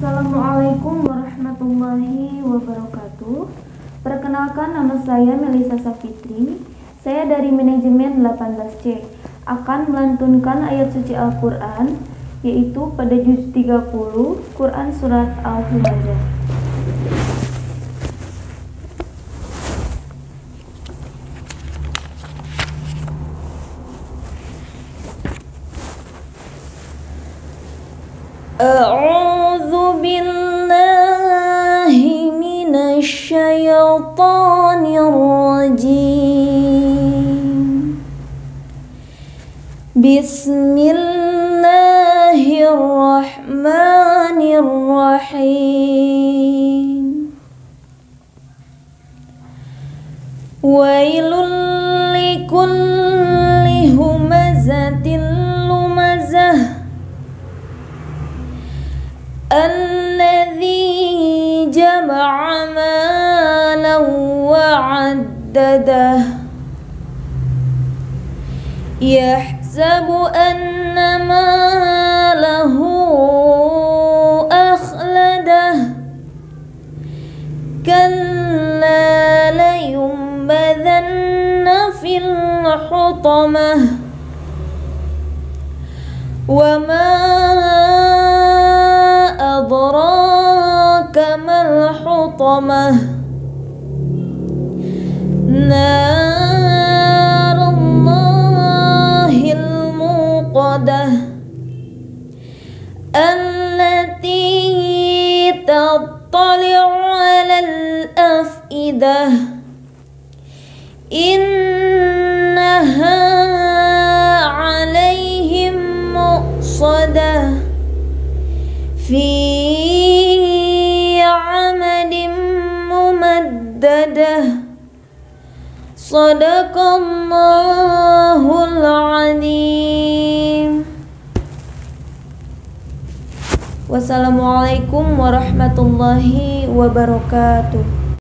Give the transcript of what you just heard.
Assalamualaikum warahmatullahi wabarakatuh. Perkenalkan nama saya Melisa Safitri. Saya dari manajemen 18C akan melantunkan ayat suci Al-Qur'an yaitu pada juz 30 Quran surat Al-Humadah. Uh, بالله من الشيطان الرجيم. بسم الله الرحمن الرحيم. ويل لكل همزة وعدده يحسب أن ماله أخلده. كلا لينبذن في الحطمة. وما أدراك ما الحطمة. نار الله الموقدة التي تطلع على الأفئدة. إنها عليهم مؤصدة. في Sadaqallahul azim Wassalamualaikum warahmatullahi wabarakatuh.